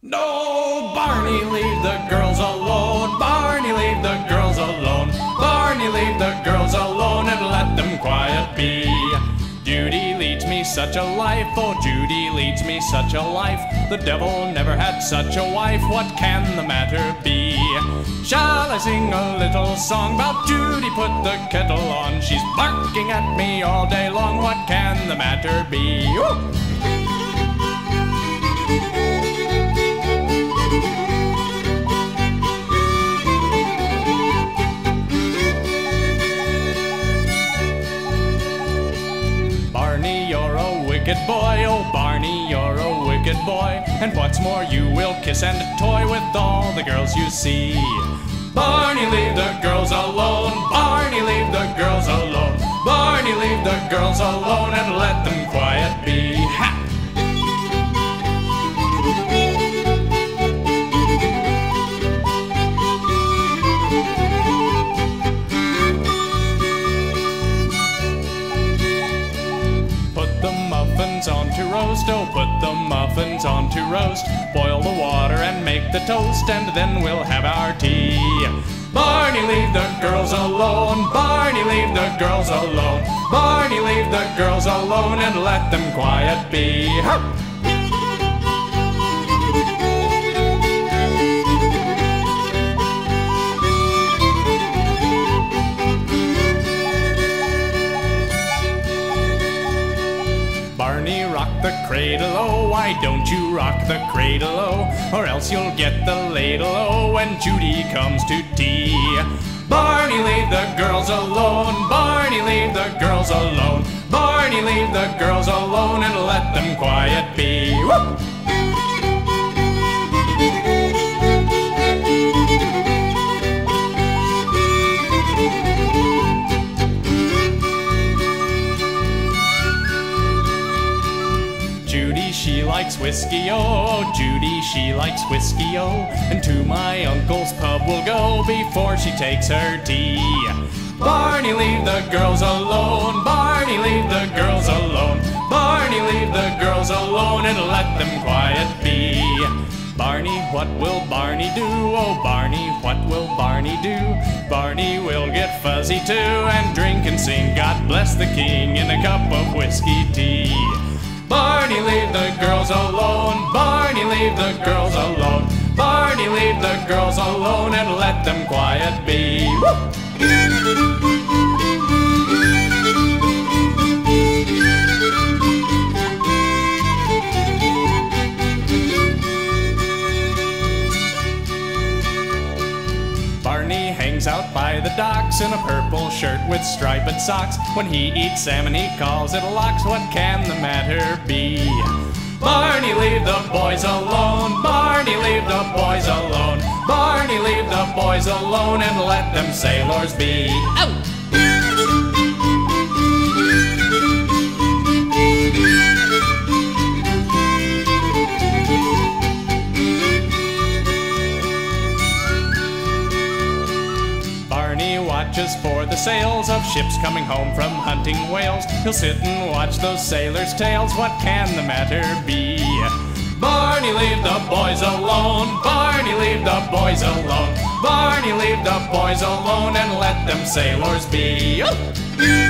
No, Barney, leave the girls alone. Barney, leave the girls alone. Barney, leave the girls alone and let them quiet be. Judy leads me such a life, oh, Judy leads me such a life. The devil never had such a wife, what can the matter be? Shall I sing a little song about Judy? Put the kettle on, she's barking at me all day long, what can the matter be? Ooh! Wicked boy. Oh, Barney, you're a wicked boy. And what's more, you will kiss and toy with all the girls you see. Barney, leave the girls alone. Barney, leave the girls alone. Barney, leave the girls alone and let them on to roast, oh, put the muffins on to roast. Boil the water and make the toast, and then we'll have our tea. Barney, leave the girls alone. Barney, leave the girls alone. Barney, leave the girls alone and let them quiet be. Ha! Cradle, oh, why don't you rock the cradle, oh, or else you'll get the ladle, oh, when Judy comes to tea. Barney, leave the girls alone, Barney, leave the girls alone, Barney, leave the girls alone and let them quiet be. Woo! Likes whiskey, oh, Judy, she likes whiskey, oh, and to my uncle's pub we'll go before she takes her tea. Barney, leave the girls alone, Barney, leave the girls alone, Barney, leave the girls alone and let them quiet be. Barney, what will Barney do? Oh, Barney, what will Barney do? Barney will get fuzzy too and drink and sing God bless the King in a cup of whiskey tea. Barney, leave the girls alone. Barney, leave the girls alone. Barney, leave the girls alone and let them quiet be. Barney hangs out by the docks in a purple shirt with striped socks. When he eats salmon, he calls it lox. What can the matter be? Barney, leave the boys alone. Barney, leave the boys alone. Barney, leave the boys alone and let them sailors be. Out! For the sails of ships coming home from hunting whales. He'll sit and watch those sailors' tales. What can the matter be? Barney, leave the boys alone. Barney, leave the boys alone. Barney, leave the boys alone and let them sailors be. Oh!